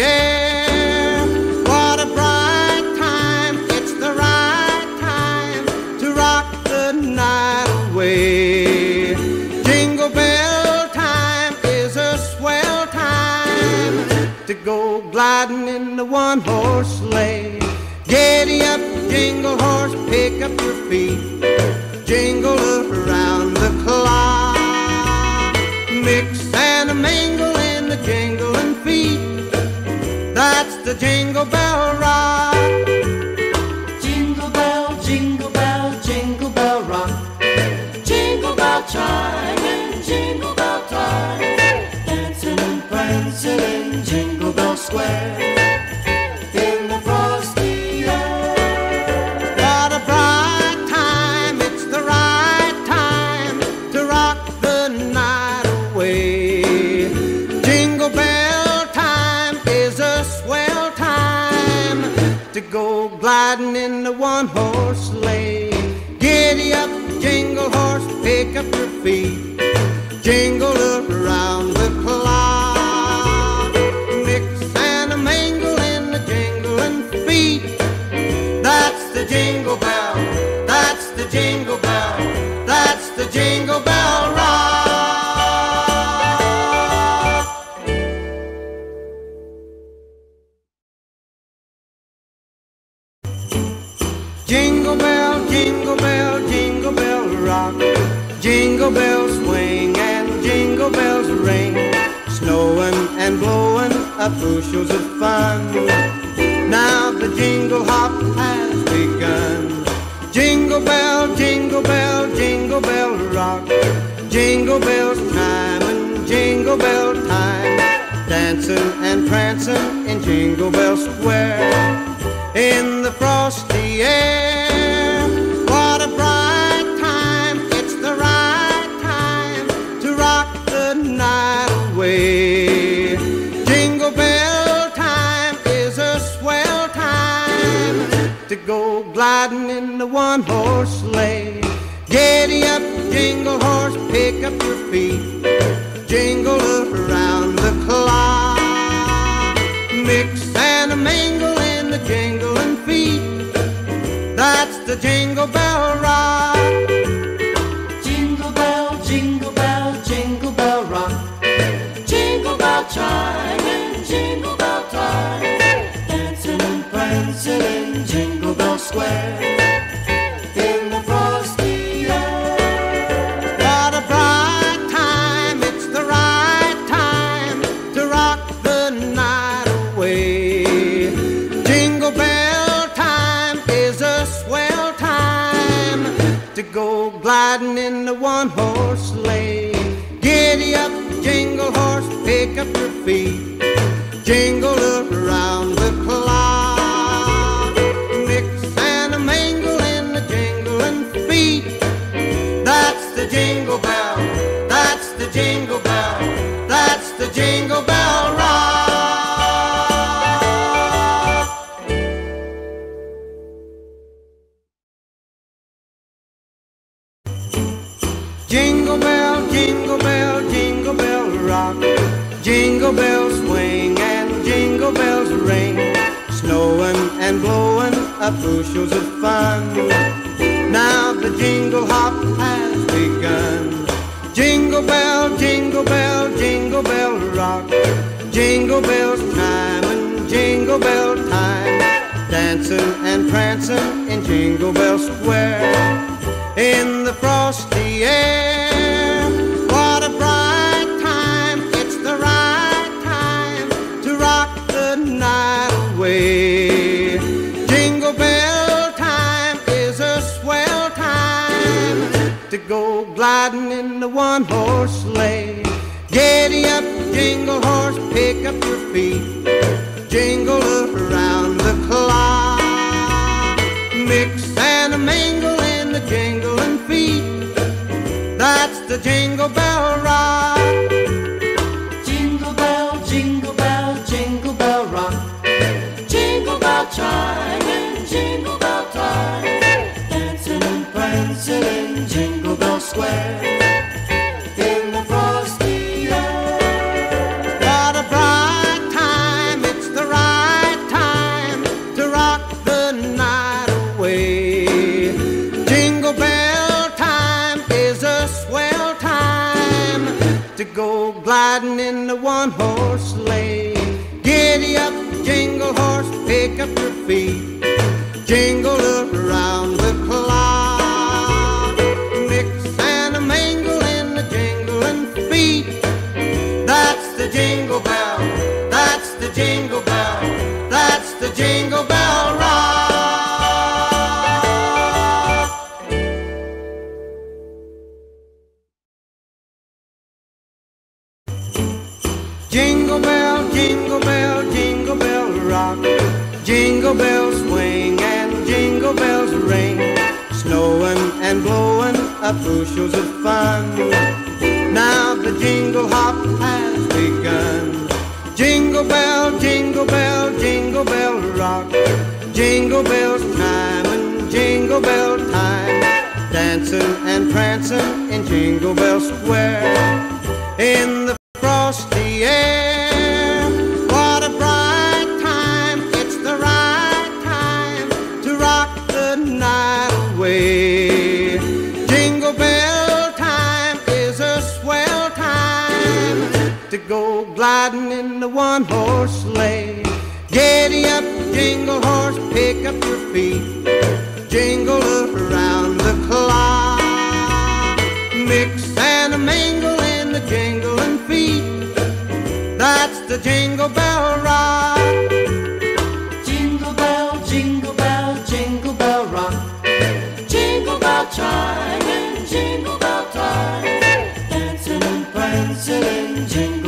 air. What a bright time, it's the right time to rock the night away. Jingle bell time is a swell time to go gliding in the one horse sleigh. Giddy up, jingle horse, pick up your feet, jingle around the clock. Mix and mingle the jingle bell rock. Jingle bell, jingle bell, jingle bell rock. Jingle bell chime and jingle bell time. Dancing and prancing in Jingle Bell Square. Feet, jingle around the clock. Mix and a mingle in the jingling feet. That's the jingle bell. That's the jingle bell. That's the jingle bell bushels of fun. Now the jingle hop has begun. Jingle bell, jingle bell, jingle bell rock. Jingle bell time and jingle bell time. Dancing and prancing in Jingle Bell Square. In the frosty air. Go gliding in the one horse sleigh. Giddy up, jingle horse, pick up your feet, jingle around the clock. Mix and a mingle in the jingling feet. That's the jingle bell rock. Jingle bell, jingle bell, jingle bell rock. Jingle bell chime and jingle bell time. Dancing and prancing Square. In the frosty air. What a bright time, it's the right time to rock the night away. Jingle bell time is a swell time to go gliding in the one horse sleigh. Giddy up, jingle horse, pick up your feet, jingle in the one horse sleigh. Giddy up, jingle horse, pick up your feet. Jingle around the clock. Mix and a mingle in the jingling feet. That's the jingle bell. That's the jingle bell. That's the jingle bell ride. Jingle bell time and jingle bell time, dancing and prancing in Jingle Bell Square in the frosty air. What a bright time! It's the right time to rock the night away. Jingle bell time is a swell time to go gliding in the one horse sleigh. Giddy up. Jingle horse, pick up your feet. Jingle around the clock. Mix and a mingle in the jingling feet. That's the jingle bell rock. Jingle bell, jingle bell, jingle bell rock. Jingle bell chime and jingle bell time. Dancing and prancing and jingle.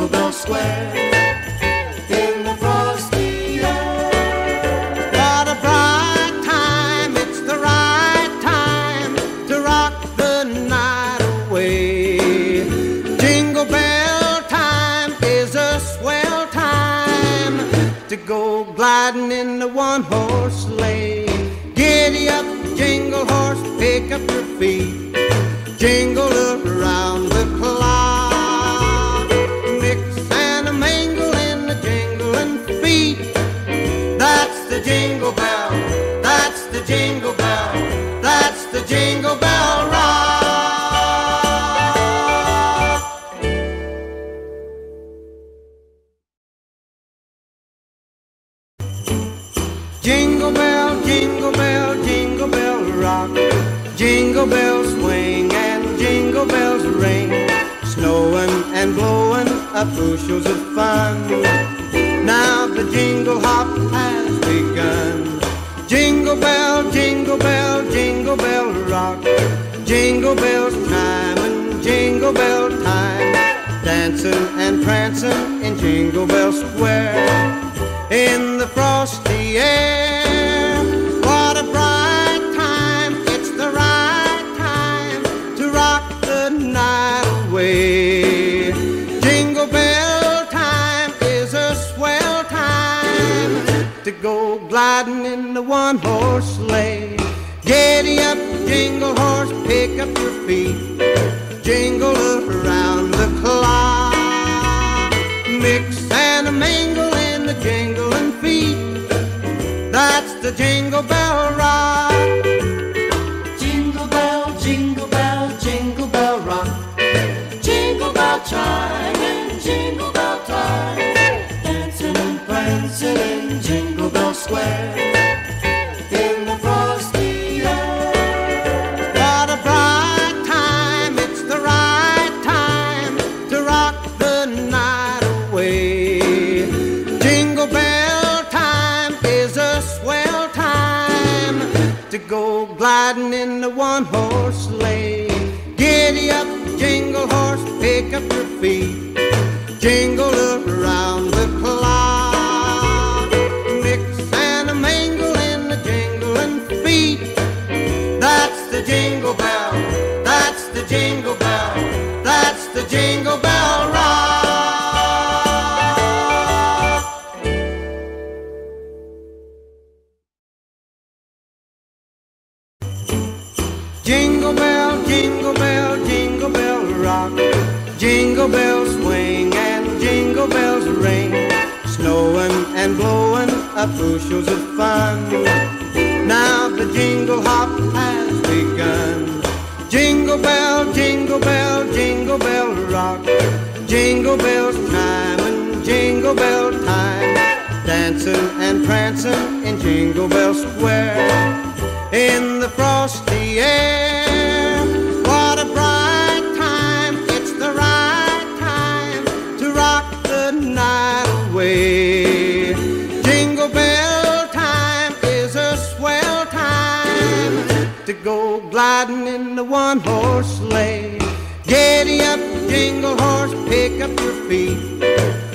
just pick up your feet,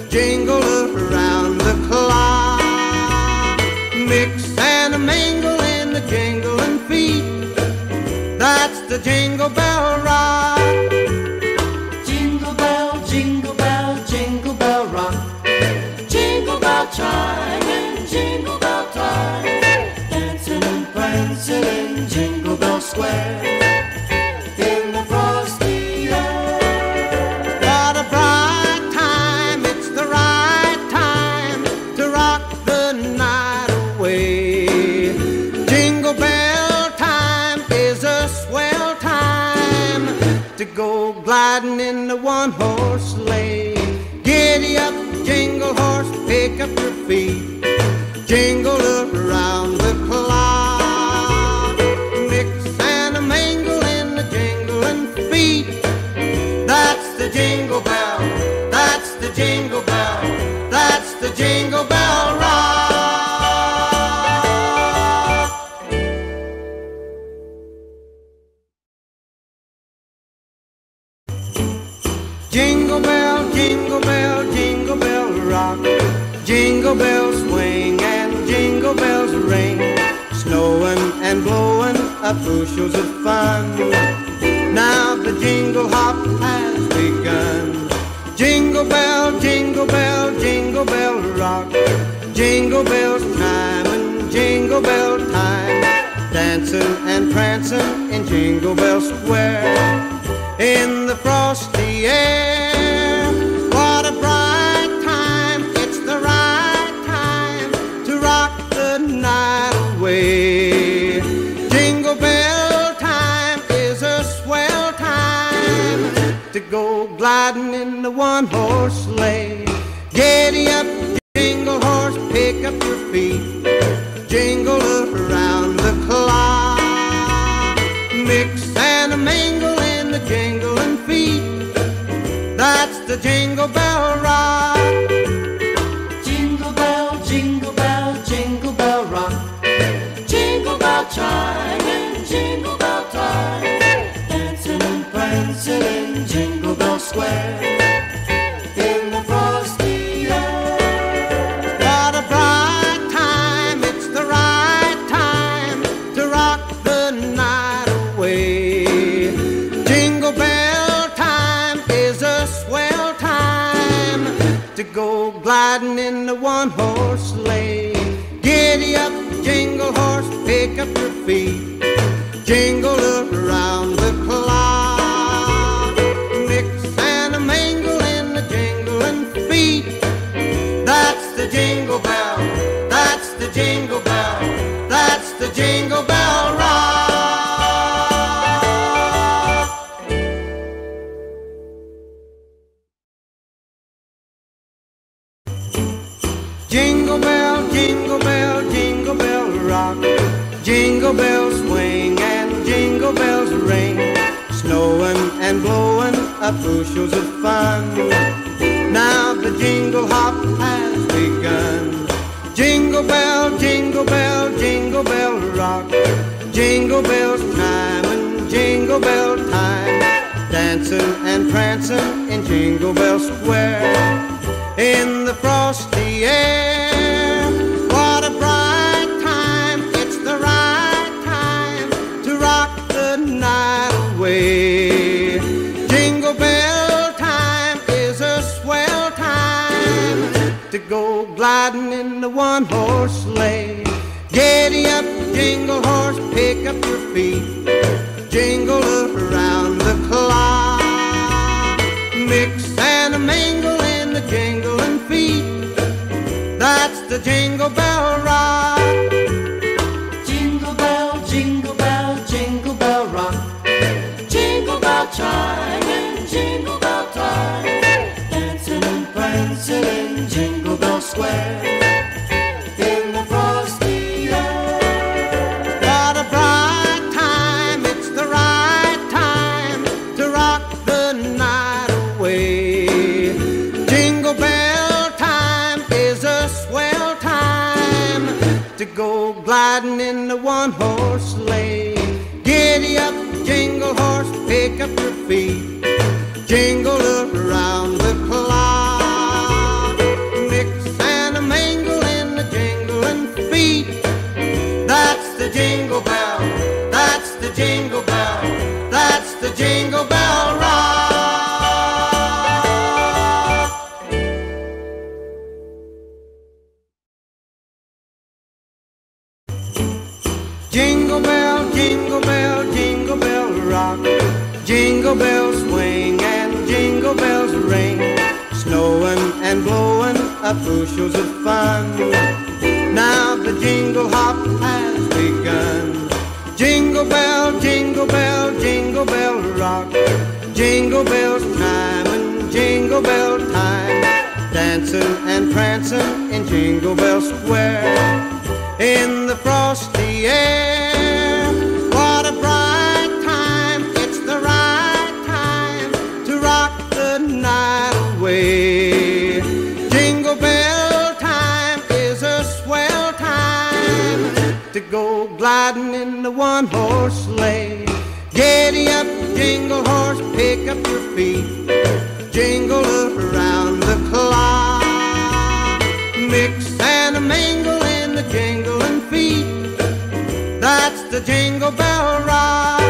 jingle around the clock, mix and a mingle in the jingling feet. That's the jingle bell rock. Jingle bell, jingle bell, jingle bell rock. Jingle bell chime and jingle bell time. Dancing and prancing in Jingle Bell Square. sleigh. Giddy up, jingle horse, pick up your feet. Jingle riding in the one horse sleigh. Giddy up, jingle horse, pick up your feet. somewhere. dancing in Jingle Bell Square in the frosty air. What a bright time, it's the right time to rock the night away. Jingle Bell time is a swell time to go gliding in the one horse sleigh. Giddy up, jingle horse, pick up your feet, jingle around the clock. the jingle bell rock. Up jingle hop has begun. Jingle bell, jingle bell, jingle bell rock. Jingle bells time and jingle bell time. Dancing and prancing in Jingle Bell Square in the frosty air. In the one horse sleigh. Giddy up, jingle horse, pick up your feet, jingle around the clock. Mix and a mingle in the jingling feet. That's the jingle bell rock.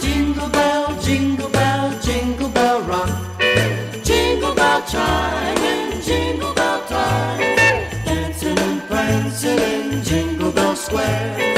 Jingle bell, jingle bell, jingle bell rock. Jingle bell chime and jingle bell time. Dancing and prancing in Jingle Bell Square.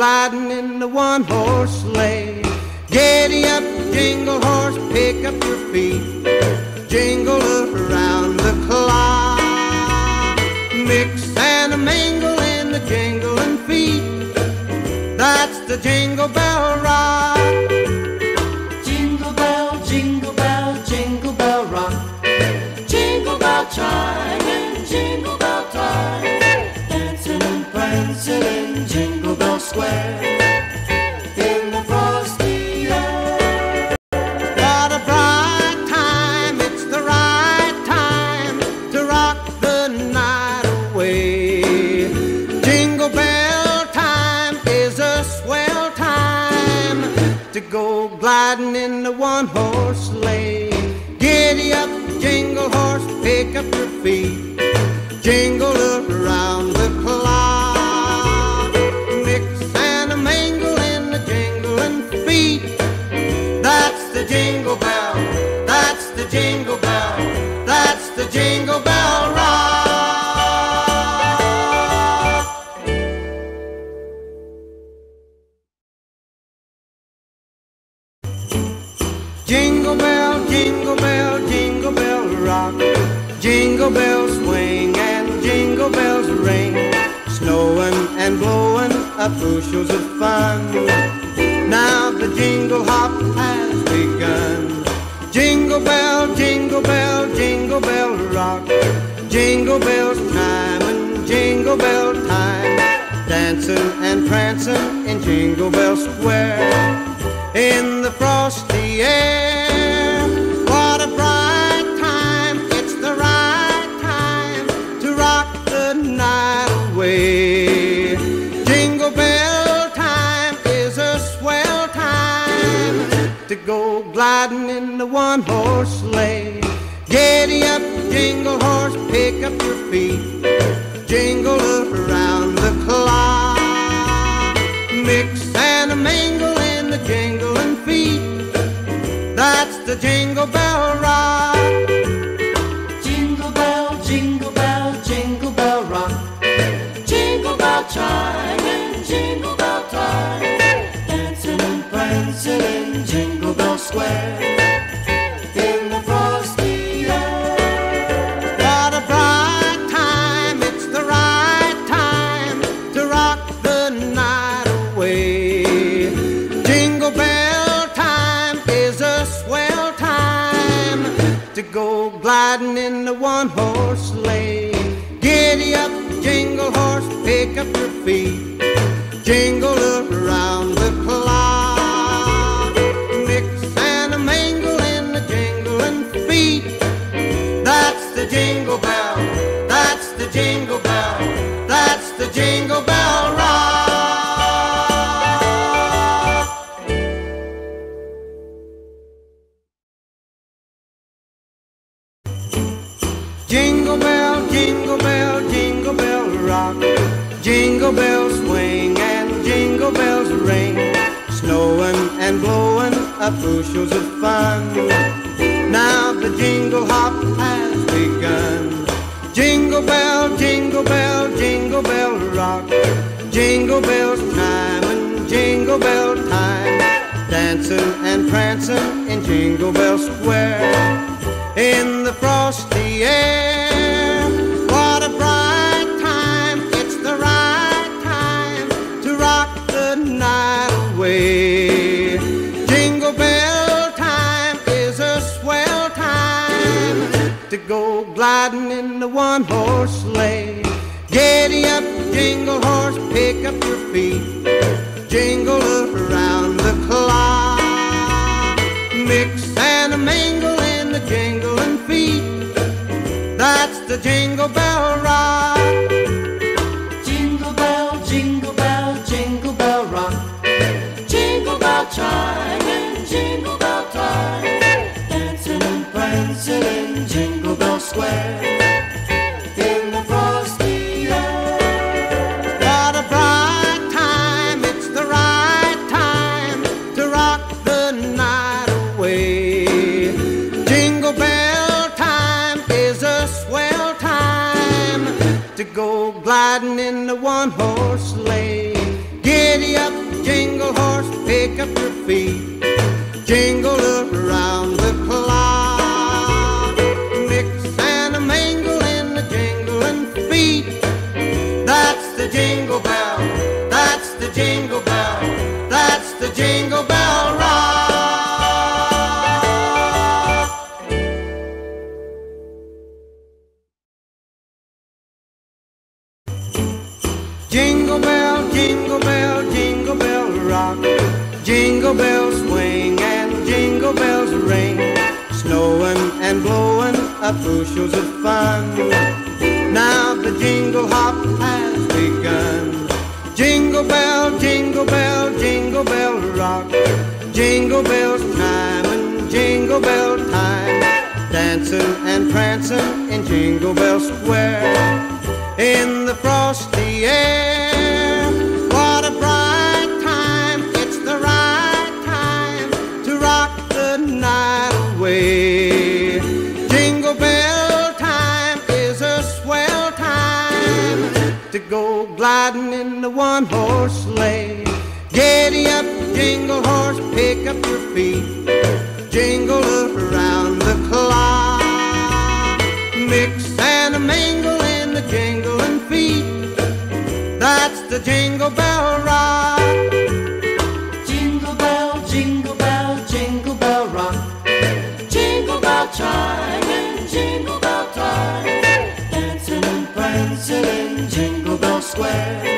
Gliding in the one horse sleigh. Giddy up, jingle horse, pick up your feet, jingle around the clock. Mix and a mingle in the jingling feet. That's the jingle bell rock. Jingle bell, jingle bell, jingle bell rock. Jingle bell chime the jingle bell rock. Jingle bell, jingle bell, jingle bell rock. Jingle bells swing and jingle bells ring. Snowing and blowing up bushels of fun. Now the jingle hop has begun. Jingle bell, jingle bell, jingle bell rock. jingle bells time and jingle bell time, dancing and prancing in Jingle Bell Square in the frosty air. What a bright time! It's the right time to rock the night away. Jingle bell time is a swell time to go gliding in the one horse sleigh. Giddy up, jingle horse, pick up your feet, jingle around the clock. Mix and a mingle in the jingling feet. That's the jingle bell rock. Jingle bell, jingle bell, jingle bell rock. Jingle bell chime and jingle bell time. Dancing and prancing in Jingle Bell Square. The one horse sleigh. Giddy up, jingle horse, pick up your feet, jingle go gliding in the one horse sleigh. Giddy up, jingle horse, pick up your feet, jingle around the clock. Mix and a mingle in the jingling feet. That's the jingle bell. That's the jingle bell. That's the jingle bell in Jingle Bell Square. In the frosty air. What a bright time. It's the right time to rock the night away. Jingle bell time is a swell time to go gliding in the one horse sleigh. Giddy up, jingle horse, pick up your feet, jingle around the clock. that's the jingle bell rock. Jingle bell, jingle bell, jingle bell rock. Jingle bell chime and jingle bell time. Dancing and prancing in Jingle Bell Square.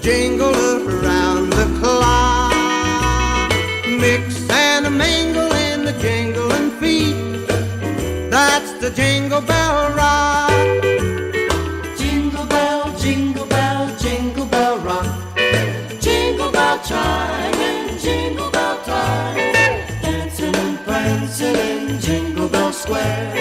jingle around the clock. Mix and a mingle in the jingling feet. That's the jingle bell rock. Jingle bell, jingle bell, jingle bell rock. Jingle bell chime and jingle bell time. Dancing and prancing in Jingle Bell Square.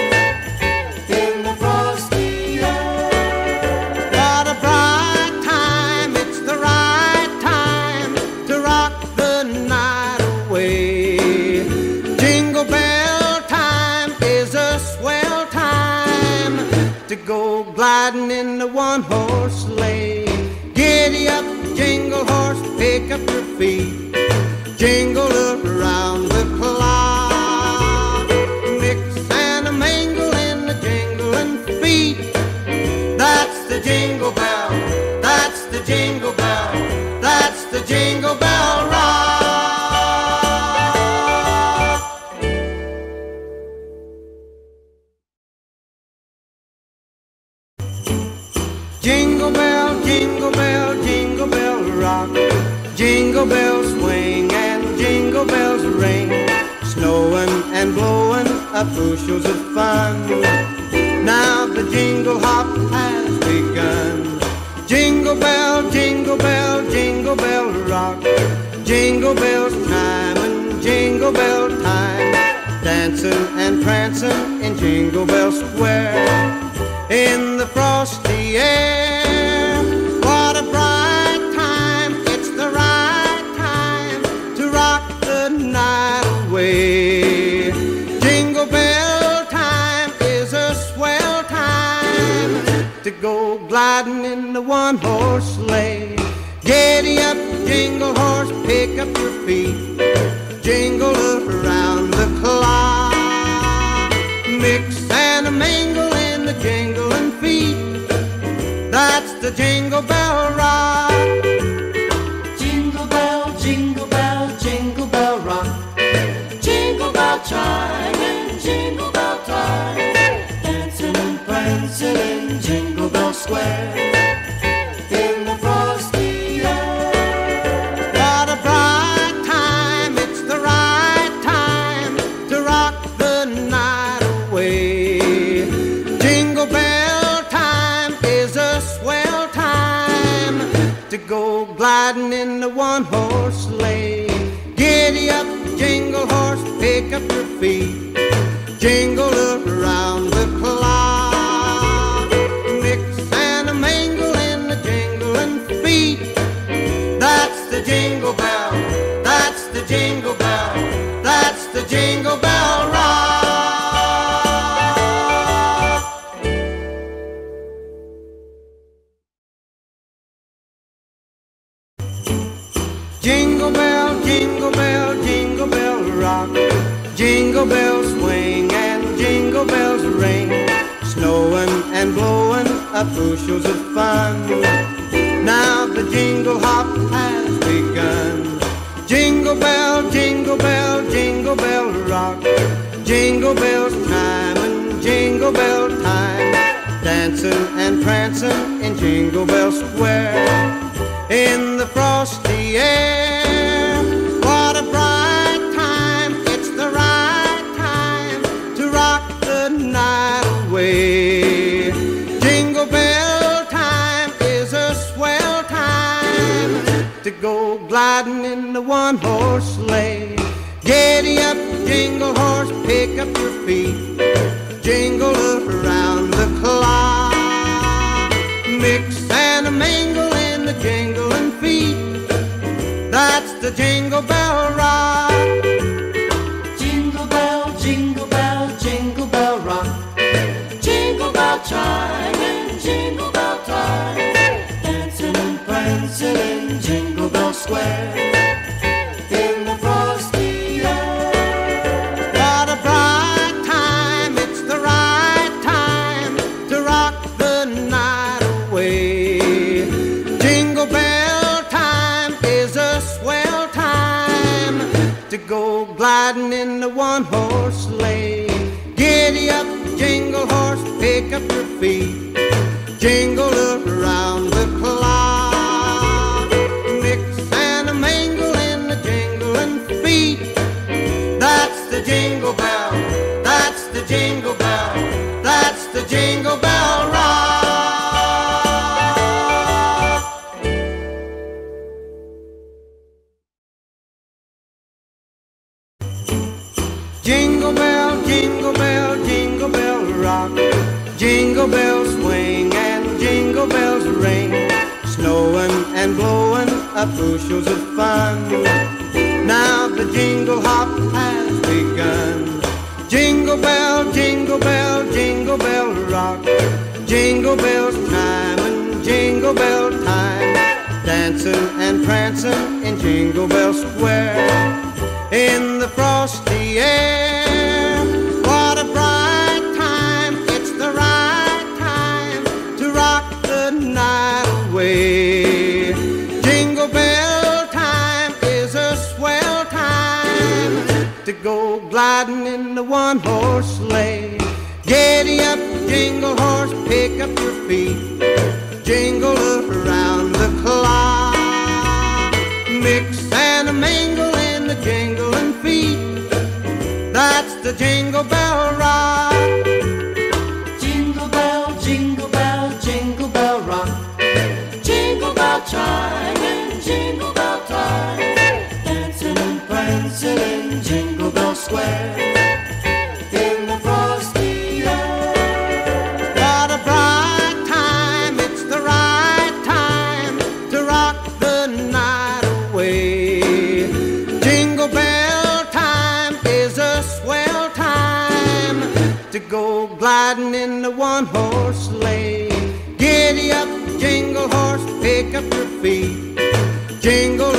Gliding in the one horse sleigh. Giddy up, jingle horse, pick up your feet, jingle around the clock. Mix and a mingle in the jingling feet. That's the jingle bell rock. Jingle bell, jingle bell, jingle bell rock. Jingle bell chime fun. Now the jingle hop has begun. Jingle bell, jingle bell, jingle bell rock. Jingle bells time and jingle bell time. Dancing and prancing in Jingle Bell Square. In the frosty air, horse sleigh. Giddy up, jingle horse, pick up your feet, jingle around the clock. Mix and a mingle in the jingling feet. That's the jingle bell rock. Jingle bell, jingle bell, jingle bell rock. Jingle bell chime bell. Jingle bells time and jingle bell time. Dancing and prancing in Jingle Bell Square. In the frosty air, what a bright time. It's the right time to rock the night away. Jingle bell time is a swell time to go gliding in the one horse sleigh. Giddy up, Jingle horse, pick up your feet. Jingle up around the clock. Mix and a mingle in the jingling feet. That's the jingle bell rock. Jingle bell, jingle bell, jingle bell rock. Jingle bell chime jingle bell time. Dancing and prancing in Jingle Bell Square. Feet. Jingle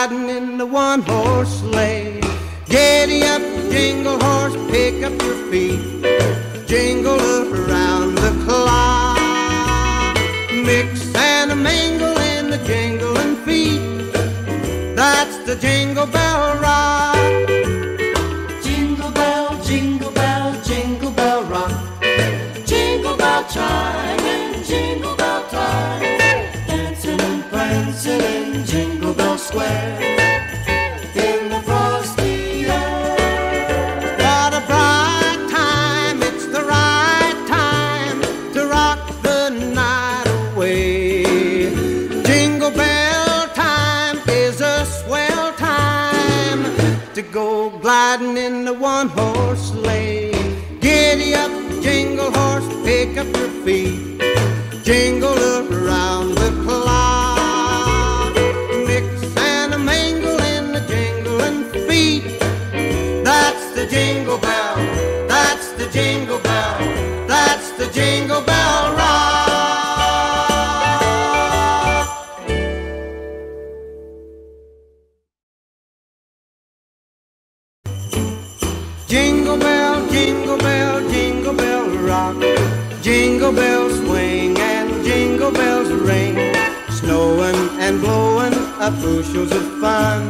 go gliding in the one horse sleigh. Giddy up, jingle horse, pick up your feet. Jingle around the clock. Mix and a mingle in the jingling feet. That's the jingle bell rock. Jingle bell, jingle bell, jingle bell rock. Jingle bell chime Square. Jingle bell rock. Jingle bell, jingle bell, jingle bell rock. Jingle bells swing and jingle bells ring. Snowing and blowing up bushels of fun.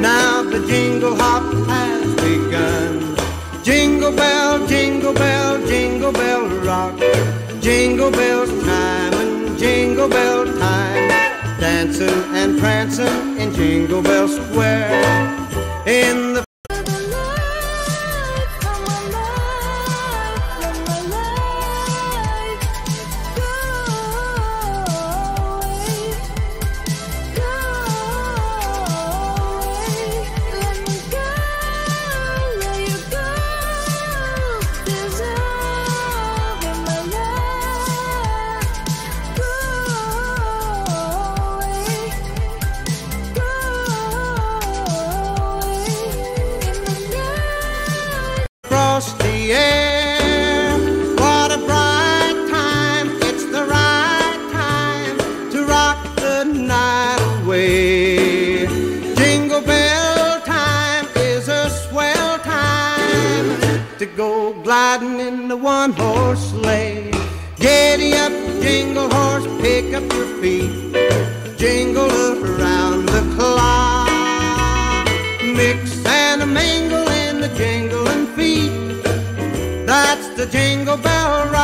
Now the jingle hop has begun. Jingle bell, jingle bell, jingle bell rock. Jingle bells time and jingle bell time. Dancing and prancing in Jingle Bell Square. In the one horse sleigh. Giddy up, jingle horse, pick up your feet. Jingle around the clock. Mix and a mingle in the jingling feet. That's the jingle bell rock.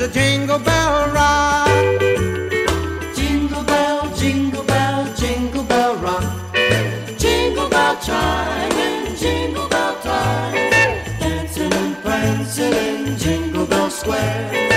the jingle bell rock. Jingle bell, jingle bell, jingle bell rock. Jingle bell chime and jingle bell time. Dancing and prancing in Jingle Bell Square.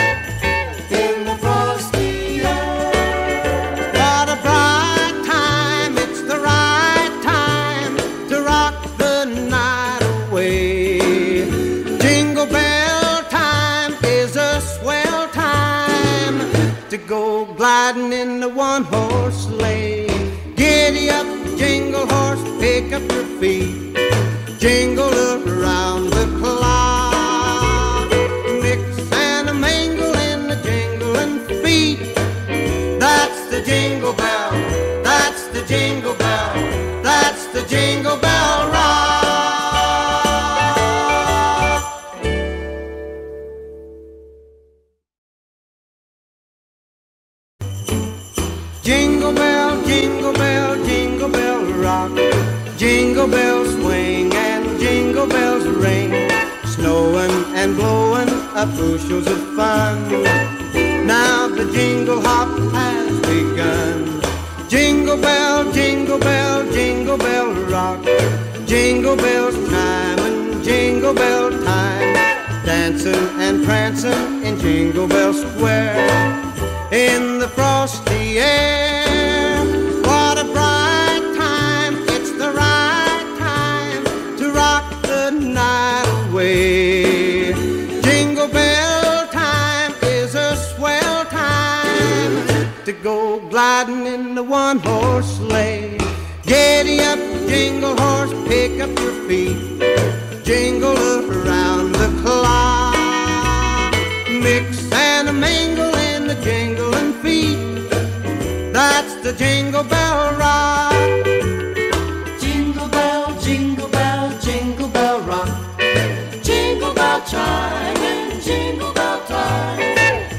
in the one horse sleigh. Giddy up, jingle horse, pick up your feet. Jingle around the clock. Mix and a mingle in the jingling feet. That's the jingle bell rock. Jingle bell, jingle bell, jingle bell rock. Jingle bell chime and jingle bell time.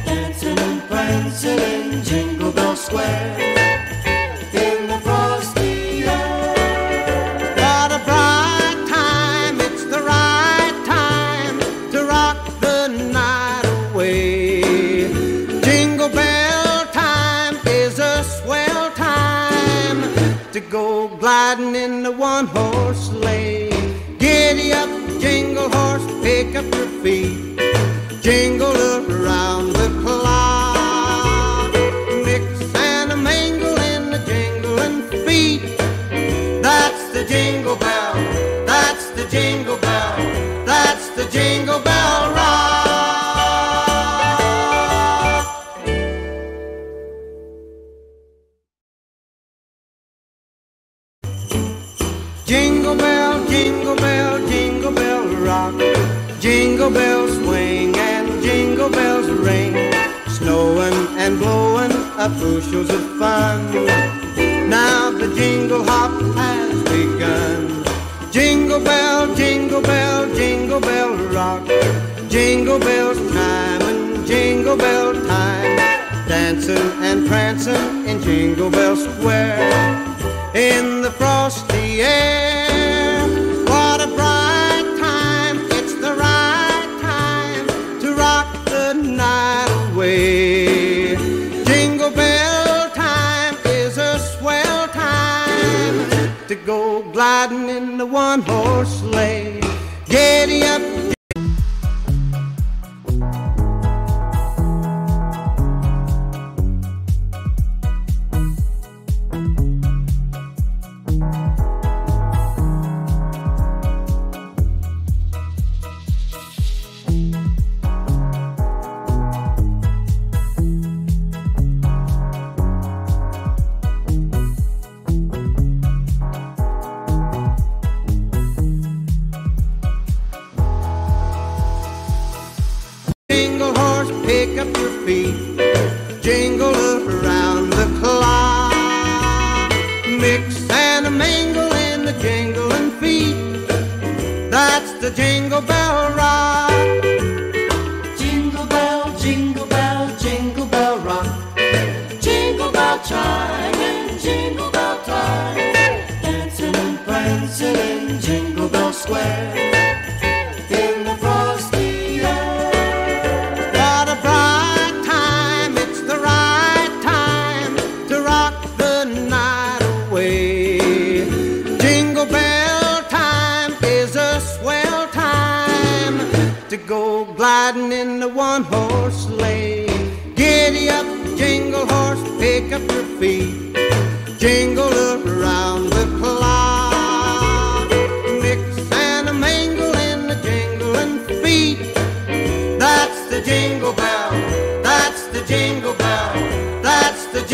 Dancing and prancing in Jingle Bell Square. horse sleigh. Giddy up, jingle horse, pick up your feet. Jingle up. of fun. Now the jingle hop has begun. Jingle bell, jingle bell, jingle bell rock. Jingle bell time and jingle bell time. Dancing and prancing in Jingle Bell Square. In the frosty air. riding in the one horse sleigh. Giddy up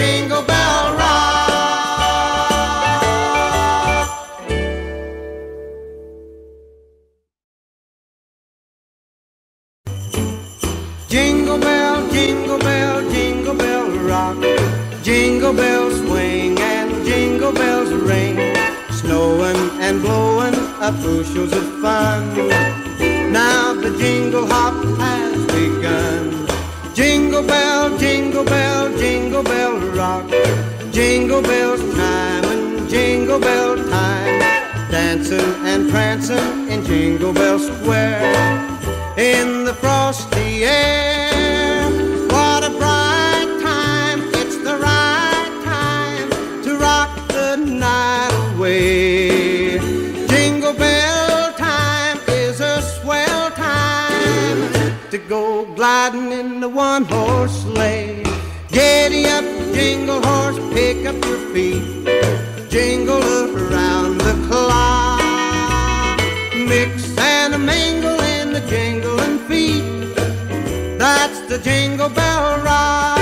jingle bell rock. Jingle bell, jingle bell, jingle bell rock. Jingle bells swing and jingle bells ring. Snowing and blowing up bushels of fun. Now the jingle hop has begun. Jingle bell, jingle bell, jingle bell rock. Jingle bells time and jingle bell time. Dancing and prancing in Jingle Bell Square. In the frosty air. What a bright time. It's the right time to rock the night away. Jingle bell time is a swell time to go gliding in the one horse sleigh. Giddy up, jingle horse, pick up your feet. Jingle around the clock. Mix and a mingle in the jingling feet. That's the jingle bell rock.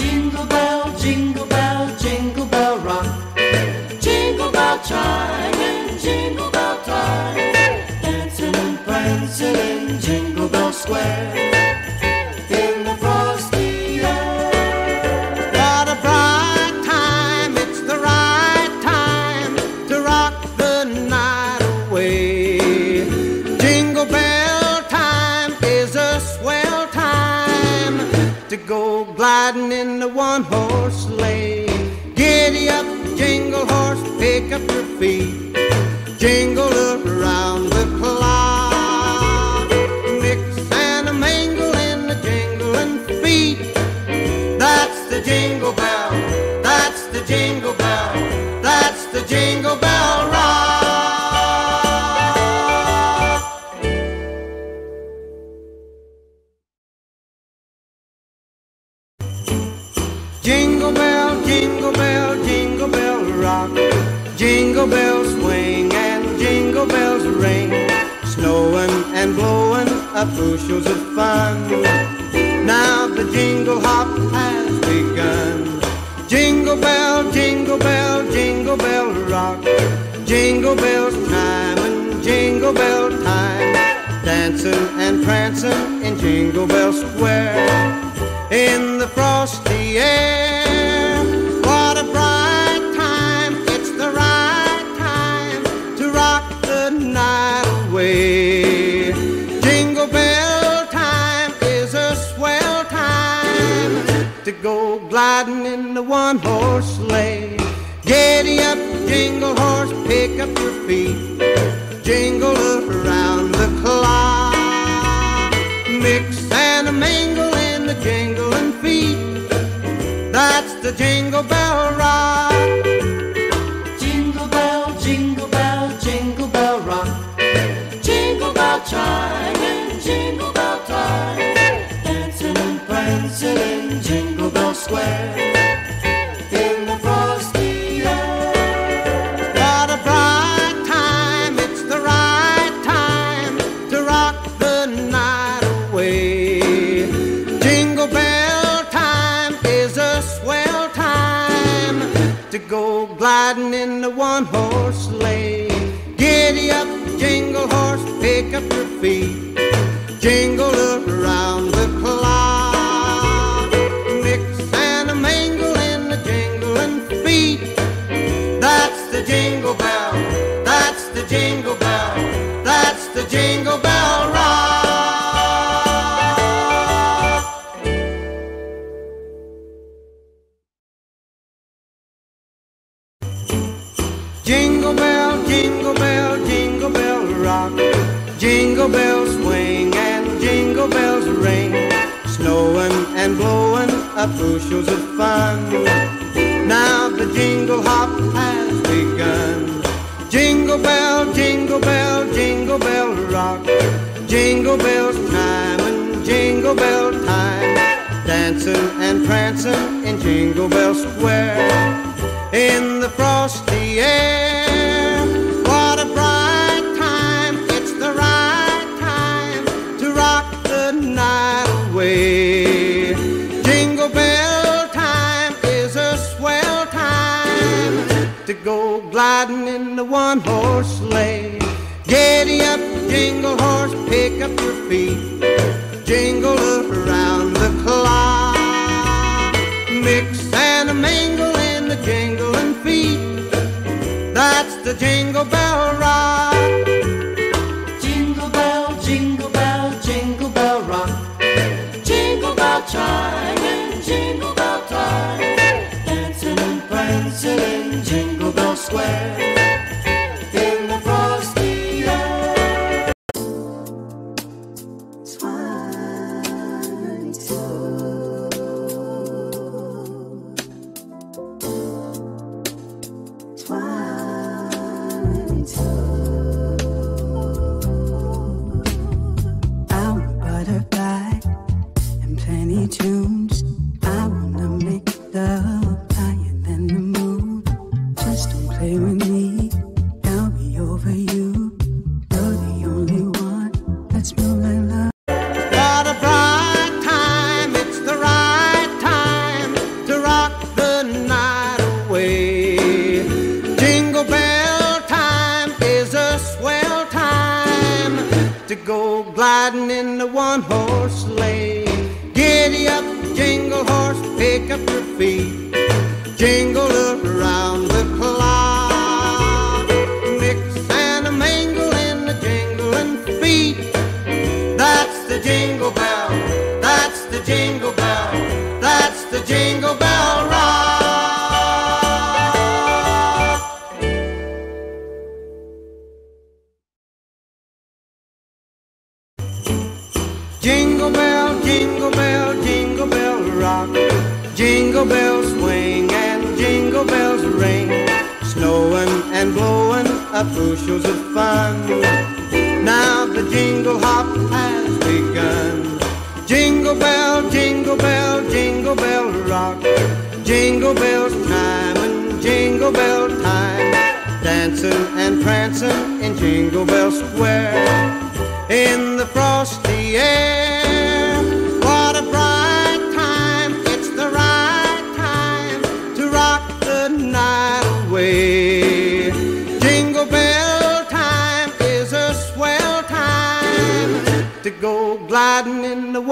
Jingle bell, jingle bell, jingle bell rock. Jingle bell chime and jingle bell time. Dancing and prancing in Jingle Bell Square. The one horse sleigh. Giddy up, jingle horse, pick up your feet. Jingle around riding in the one horse sleigh. Giddy up, jingle horse, pick up your feet. Jingle around the clock. Mix and a mingle in the jingling feet. That's the jingle bell. That's the jingle bell. That's the jingle bell. bushels of fun. Now the jingle hop has begun. Jingle bell, jingle bell, jingle bell rock. Jingle bell time and jingle bell time. Dancing and prancing in Jingle Bell Square. In the frosty air. to go gliding in the one horse sleigh. Giddy up, jingle horse, pick up your feet. Jingle up around the clock. Mix and a mingle in the jingling feet. That's the jingle bell rock. Jingle bell, jingle bell, jingle bell rock. Jingle bell chime and jingle bell time. Dancing and prancing and jingle square.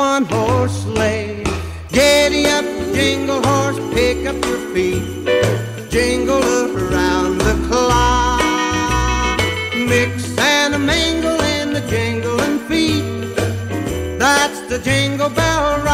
one horse sleigh. Giddy up, jingle horse, pick up your feet. Jingle around the clock. Mix and a mingle in the jingling feet. That's the jingle bell.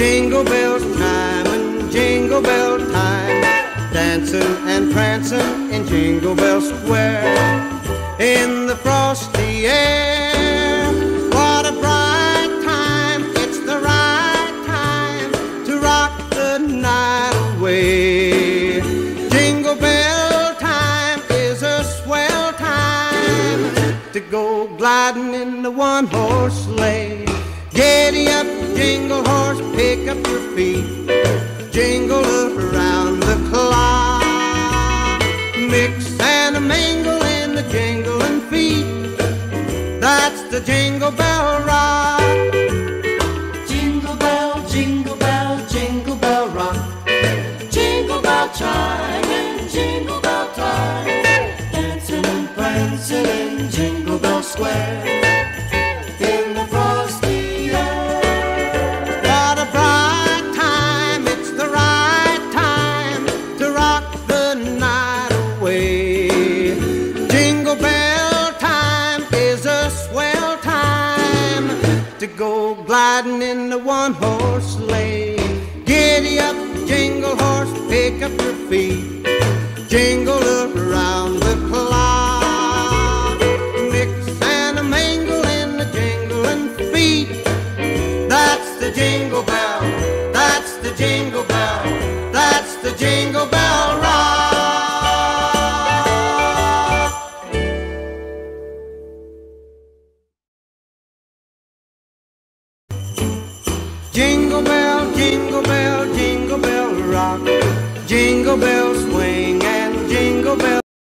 Jingle bells time and jingle bell time. Dancing and prancing in Jingle Bell Square. In the frosty air. What a bright time. It's the right time to rock the night away. Jingle bell time is a swell time to go gliding in the one horse sleigh. Giddy up, jingle horse, up your feet. Jingle around the clock. Mix and a mingle in the jingling feet. That's the jingle bell rock. Jingle bell, jingle bell, jingle bell rock. Jingle bell chime and jingle bell time. Dancing and prancing in Jingle Bell Square. In the one horse sleigh. Giddy up, jingle horse, pick up your feet. Jingle around